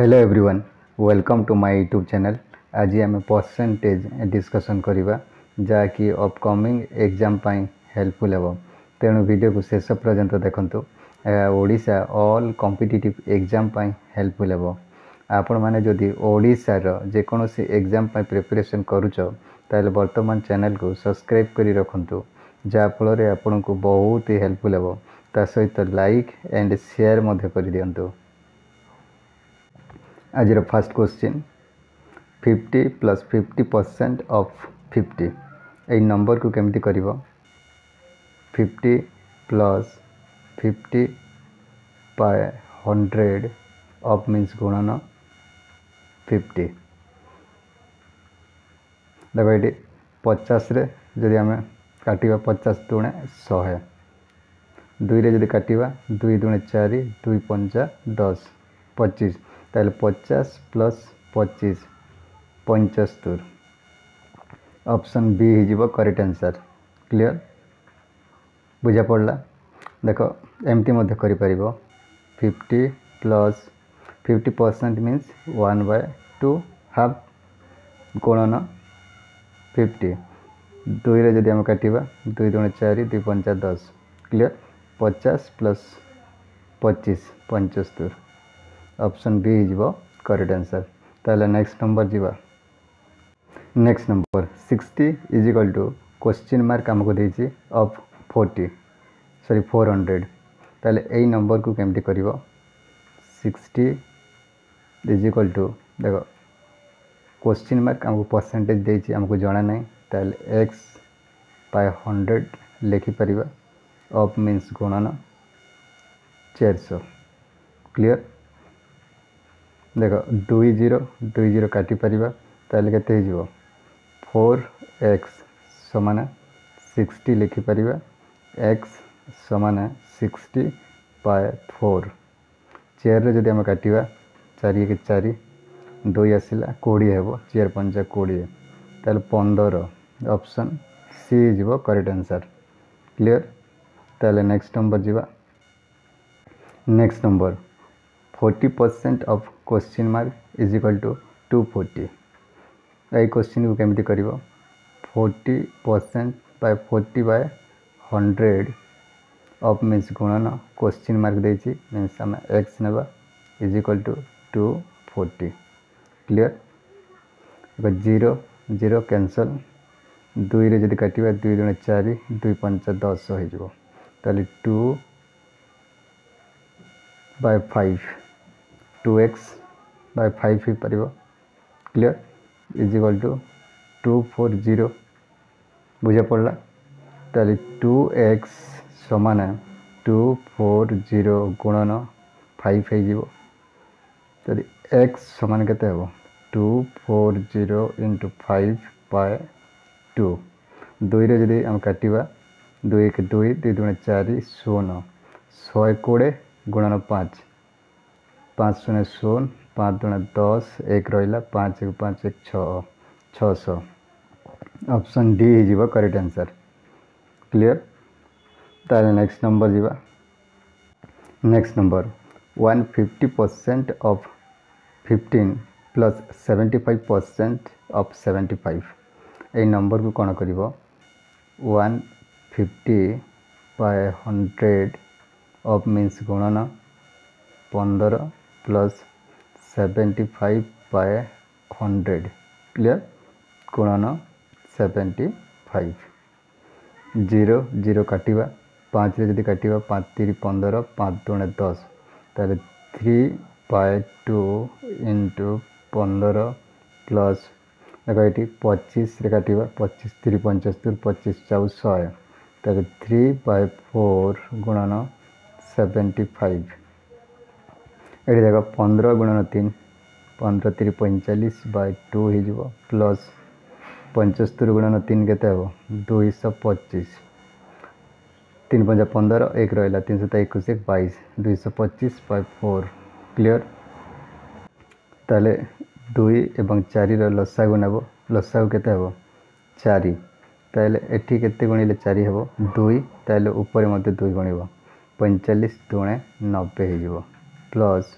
hello everyone welcome to my YouTube channel आज आम percentage discussion करवा जहाँकि अबकमिंग एग्जाम हेल्पफुल हे तेणु भिडियो को शेष पर्यटन देखु ओडा अल कंपिटेटिव एग्जाम हेल्पफुल हे आपण मैंने जदि ओडार जेकोसी एग्जाम प्रिपेरेसन करुच ताल बर्तमान चैनल को सब्सक्राइब कर रखु जहाँफल आपण को बहुत ही हेल्पफुल हे सहित लाइक एंड सेयार करदिंतु as your first question 50 plus 50% of 50 এই নম্বরকে কেমিতি করিব 50 প্লাস 50 বাই 100 অফ মিন্স গুণন 50 দেখো এটি পচাশে যদি আমি কাটিবা পচাশ দুণে শহে দুইরে যদি কাটিবা দুই দুণে চারি দুই পঞ্চা দশ পঁচিশ तेल पचास प्लस पचीस पंचस्तर अपसन बी हो करेक्ट आंसर क्लियर बुझा पड़ा देख एमती fifty plus fifty percent mean one by two half गुणन फिफ्टी दुई रे जदि काटा दुई दुण चार दुई पंचा दस क्लियर पचास प्लस पचीस पंचस्तर ଅପସନ୍ ବି ହେଇଯିବ କରେକ୍ଟ ଆନ୍ସର୍ ତାହେଲେ ନେକ୍ସଟ ନମ୍ବର ଯିବା next number sixty is equal to question mark ଆମକୁ ଦେଇଛି of forty sorry four hundred ତାହେଲେ ଏଇ ନମ୍ବରକୁ କେମିତି କରିବ ସିକ୍ସଟି ଇଜ୍ ଇକ୍ୱାଲ୍ ଟୁ ଦେଖ କ୍ୱେଶ୍ଚିନ୍ ମାର୍କ ଆମକୁ ପରସେଣ୍ଟେଜ୍ ଦେଇଛି ଆମକୁ ଜଣା ନାହିଁ ତାହେଲେ ଏକ୍ସ ବାଏ ହଣ୍ଡ୍ରେଡ଼ ଲେଖିପାରିବା ଅଫ୍ ମିନ୍ସ ଗୁଣନ ଚାରିଶହ କ୍ଲିଅର୍ देख दुई जीरो दुई जीरो काटिपर तेल के फोर एक्स सामान सिक्सटी लिखिपर एक्स सामान सिक्सटी बाय फोर चेयर जदि आम काटा चार चार दुई आसला कोड़े हे चेयर पंचा कोड़े तेल पंदर ऑप्शन सी जीव करेक्ट आंसर क्लियर तेल नेक्स्ट नंबर जीवा next number forty percent of question mark is equal to two forty question को कमी कर forty percent by forty by hundred of mean गुणन क्वेश्चन मार्क देती मीन्स आम x ना is equal to two forty clear zero zero cancel दुई रि काट दुई दुण चार दुई पंच दस हो two by five two x by five हो पार clear is equal to two four zero बुझा पड़ा तेल टू एक्स सामान टू फोर जीरो गुणन फाइव हो एक्स सामान के two four zero into five by two दुई जदि आम काटा दुई एक दुई दुई दुण चार शून शहे कोड़े गुणन पाँच पाँच शून्य शून पाँच दूना दस एक रहा पाँच एक पाँच एक छः छः सौ option D correct answer clear ताले नेक्स्ट नंबर जीवा next number one fifty percent of fifteen plus five percent of 75 a number को कौन कर fifty by hundred of means गुणन पंदर plus seventy five by hundred clear गुणन seventy five zero zero काटा पाँच जदि काटा तीन पंदर पाँच दुणे दस तेल थ्री बाय टू इंटू पंदर प्लस देख ये पचिश काटा पचिश तीन पंचस्तर पचिश चौ शहे तेल थ्री बाय फोर गुणन सेवेन्टी फाइव ଏଠି ଦେଖ ପନ୍ଦର ଗୁଣନ ତିନି ପନ୍ଦର ତିରି ପଇଁଚାଳିଶ ବାଇ ଟୁ ହେଇଯିବ ପ୍ଲସ୍ ପଞ୍ଚସ୍ତରୀ ଗୁଣନ ତିନି କେତେ ହେବ ଦୁଇଶହ ପଚିଶ ତିନି ପଞ୍ଚା ପନ୍ଦର ଏକ ରହିଲା ତିନି ଶହ ଏକୋଇଶ ଏକ ବାଇଶ ଦୁଇଶହ ପଚିଶ ବାଇ ଫୋର୍ କ୍ଲିଅର୍ ତାହେଲେ ଦୁଇ ଏବଂ ଚାରିର ଲସାଗୁ ନେବ ଲସାଗୁ କେତେ ହେବ ଚାରି ତାହେଲେ ଏଠି କେତେ ଗୁଣିଲେ ଚାରି ହେବ ଦୁଇ ତାହେଲେ ଉପରେ ମଧ୍ୟ ଦୁଇ ଗୁଣିବ ପଇଁଚାଳିଶ ଦୁଣେ ନବେ ହେଇଯିବ ପ୍ଲସ୍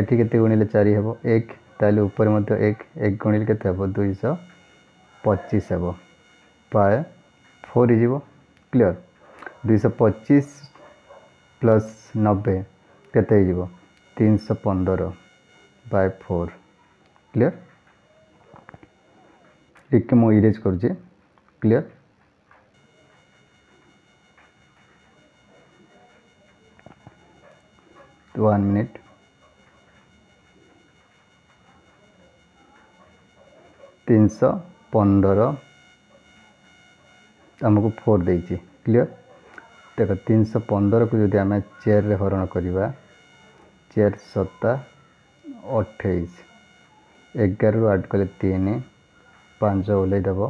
ଏଠି କେତେ ଗୁଣିଲେ ଚାରି ହେବ ଏକ ତାହେଲେ ଉପରେ ମଧ୍ୟ ଏକ ଏକ ଗୁଣିଲେ କେତେ ହେବ ଦୁଇଶହ ପଚିଶ ହେବ ପାଏ ଫୋର୍ ହେଇଯିବ କ୍ଲିଅର୍ ଦୁଇଶହ ପଚିଶ ପ୍ଲସ୍ ନବେ କେତେ ହେଇଯିବ ତିନିଶହ ପନ୍ଦର ବାଇ ଫୋର୍ କ୍ଲିଅର୍ ଟିକେ ମୁଁ ଇରେଜ୍ କରୁଛି କ୍ଲିଅର୍ one minute তিনশো পনেরো ଆମକୁ ଫୋର୍ ଦେଇଛି କ୍ଲିଅର୍ ଦେଖ ତିନିଶହ ପନ୍ଦରକୁ ଯଦି ଆମେ ଚେୟାରରେ ହରଣ କରିବା ଚେୟାର ସତା ଅଠେଇଶ ଏଗାରରୁ ଆଠ କଲେ ତିନି ପାଞ୍ଚ ଓହ୍ଲେଇ ଦେବ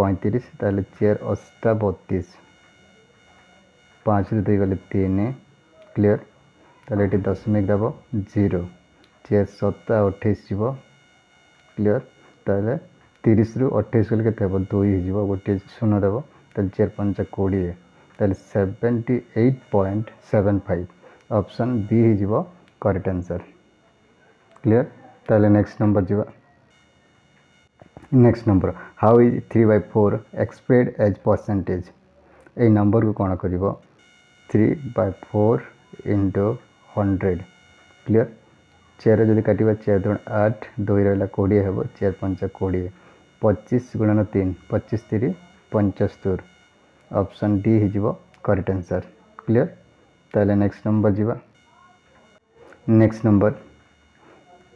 ପଇଁତିରିଶ ତାହେଲେ ଚେୟାର ଅଷ୍ଟା ବତିଶ ପାଞ୍ଚରୁ ଦୁଇ ଗଲେ ତିନି କ୍ଲିଅର୍ તલે દશમિક દેબો 0 જે 7 28 જીબો ક્લિયર તલે 30 રૂ 28 ગલ કે તબો 2 હી જીબો ગોટી શૂન્ય દેબો તો 4 5 20 તલે 78.75 ઓપ્શન બી હી જીબો કરક્ટ આન્સર ક્લિયર તલે next number Jiva next number how is 3/4 expressed as percentage a number કો કોણ કરીબો 3/4 ઇન્ડો हंड्रेड क्लीयर चेयर जब काटा चेयर दुण आठ दुई रहा कोड़े हे चेर पंच कोड़े पचिश गुणन तीन पचिश तीरी पंचस्तर अपसन डी हो करेक्ट आंसर क्लीयर तेल नेक्स्ट नंबर जीवा next number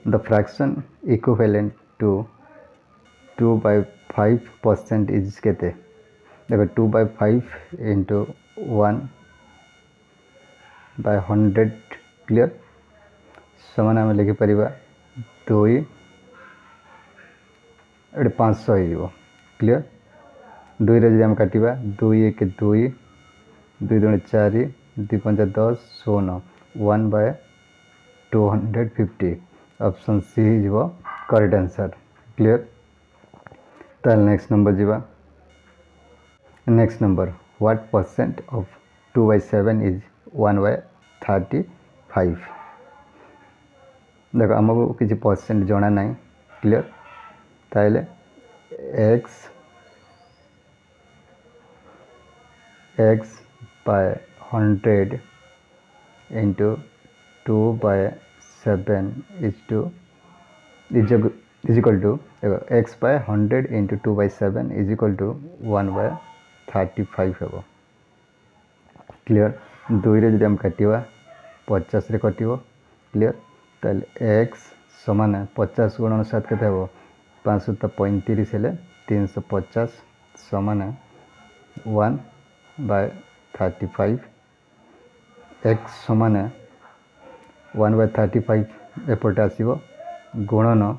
the fraction equivalent to two by five percent is के देख two by five into one by hundred clear सामान आम लिखिपर दई पांच हो क्लियर दुई रही आम काटा दुई एक दुई दुई दुण चार दुपचा दस शून one by two hundred fifty option C he correct answer clear तेल नेक्स्ट नंबर जीवा next number what percent of two by seven is one by thirty 5 দেখো আমরা কিছি পার্সেন্ট জানা নাই ক্লিয়ার তাইলে x x / 100 * 2 / 7 = 이거 = x / 100 * 2 / 7 = 1 / 35 হবে ক্লিয়ার দইরে যদি আমরা কাটিয়েবা पचास रे कट क्लीयर तेल एक्स सामान पचास गुण अनुसात के पाँच तो पैंतीस है तीन सौ पचास सामान one by thirty five x सामान वन बाय थर्टी फाइव एपट आसव गुणन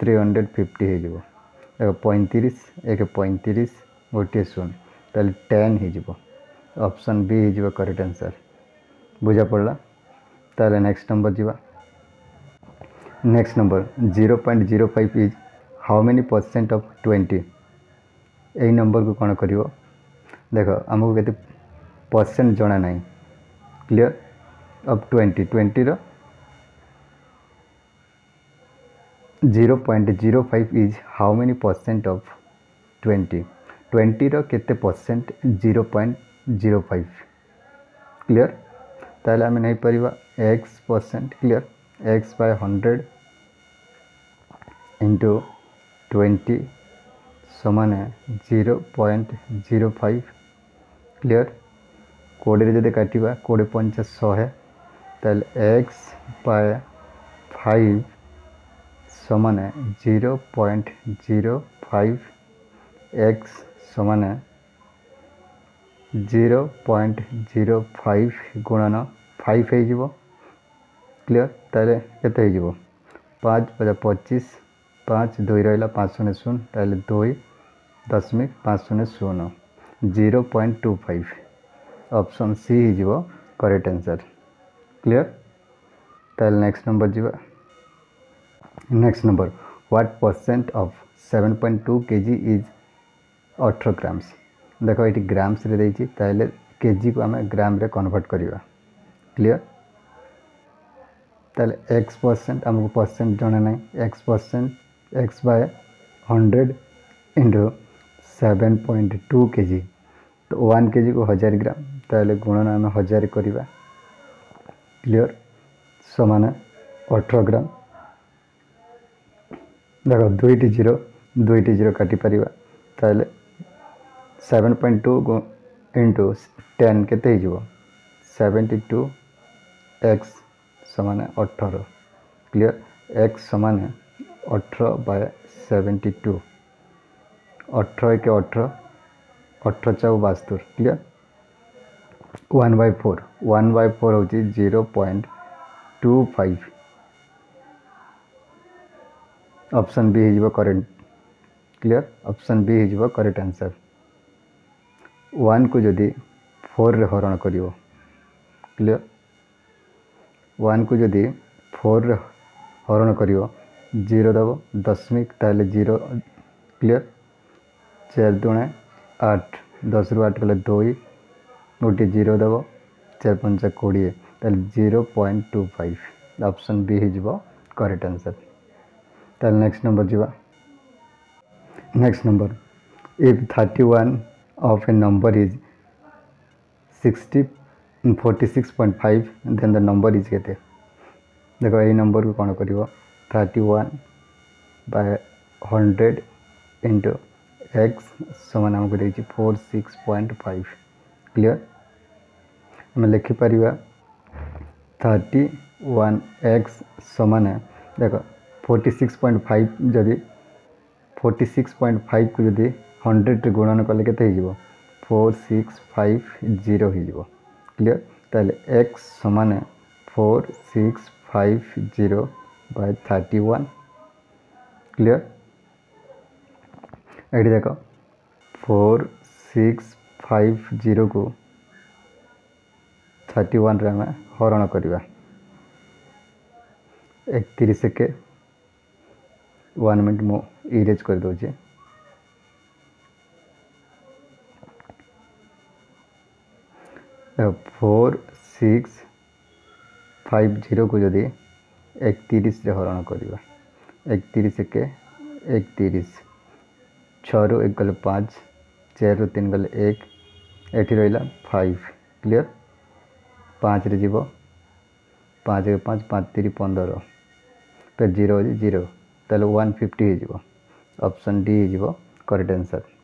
थ्री हंड्रेड फिफ्टी हो पैंतीस एक पैंतीस गोटे शून्य टेन होप्शन बी हो करेक्ट आंसर बुझा पड़ा तेल नेक्स्ट नंबर जीवा next number zero point zero five is how many percent of twenty यही नंबर को कौन कर देख आम कैसे परसेंट जना ना clear of twenty twenty zero point zero five is how many percent of twenty twenty रत percent zero point zero five clear तेल आम नहीं पार x percent clear x by hundred into twenty सामने zero point zero five clear कोड़े जी काटा कोड़े पंचा शहे तेल एक्स बाय फाइव सामने zero point zero five x सामने जीरो पॉइंट जीरो फाइव गुणन फाइव हो क्लियर तेरे कत हो पाँच पचीस पाँच दुई रहा पाँच शून्य शून तेल दुई दशमिक पाँच शून्य शून zero point two five option C हो करेक्ट आंसर क्लियर तेल next number ji next number what percent of seven point two के इज अठर ग्राम्स देख ये ग्रामस के जी को आम ग्राम कनभर्ट करवा क्लीयर तेल एक्स परसेंट आमको परसेंट जना ना x percent x by hundred into seven point two के जी तो वन के जी को हजार ग्राम तेल गुणन आम हजार करवा क्लीयर सामान अठर ग्राम देख दुईट जीरो दुईट zero काटिपरिया seven point two into ten के सेवेन्टी टू एक्स सामान अठर क्लीयर एक्स सामान अठर बाय सेवेन्टी टू अठर एक अठर अठर चौ बास्तर clear one by four one by four हूँ zero point two five option B हो करेंट क्लियर ऑप्शन बी हो करेक्ट आंसर वन को जदि फोर रे हरण कर क्लीयर वन को जदि फोर रे हरण कर जीरो दब दशमिक ताले जीरो क्लियर चार दुण आठ दस रु आठ कले दई गोटे जीरो दब चार पंच कोड़े zero point two five option B हो करेक्ट आंसर तेल next number ji next number if thirty one of a number is 60 46.5 then the number is kete देखो यही नंबर को कौन कर thirty one by hundred into x सामान आमको देखिए four six point five clear आम लिखिपर थर्टी वन एक्स सामान देख फोर्टी सिक्स पॉइंट फाइव जदि फोर्टी सिक्स पॉइंट फाइव को जदि हंड्रेड गुणन कले के four six five zero clear तेल एक्स सामान four six five zero by thirty one clear ये देख फोर सिक्स फाइव जीरो को थर्टी वन आम हरण करवा एक तीस के वन मिनट मुझ इरेज करदे ফোর সিক্স ফাইভ জিরোকে যদি একতিরিশে হরণ করা একতিরিশ একে একতিরিশ ছু এক গলে পাঁচ ଚାରିରୁ ତିନି ଗଲେ ଏକ ଏଠି ରହିଲା ଫାଇଭ କ୍ଲିଅର୍ ପାଞ୍ଚରେ ଯିବ ପାଞ୍ଚ ପାଞ୍ଚ ପାଞ୍ଚ ତିରି ପନ୍ଦର ଫେର୍ ଜିରୋ ହେଉଛି ଜିରୋ ତାହେଲେ ୱାନ୍ ଫିଫ୍ଟି ହେଇଯିବ ଅପସନ୍ ଡି ହେଇଯିବ କରେକ୍ଟ ଆନ୍ସର୍